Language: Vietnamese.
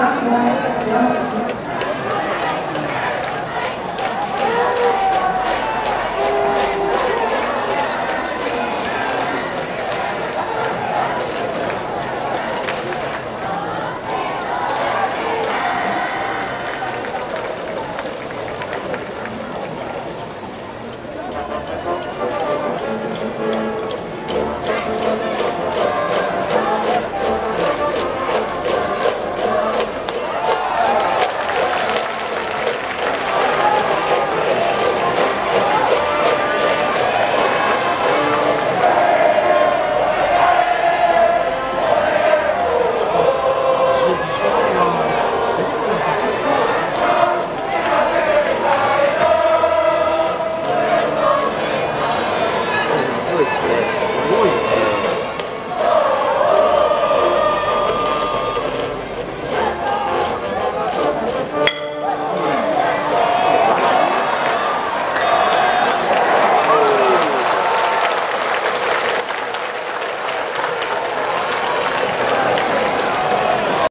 giác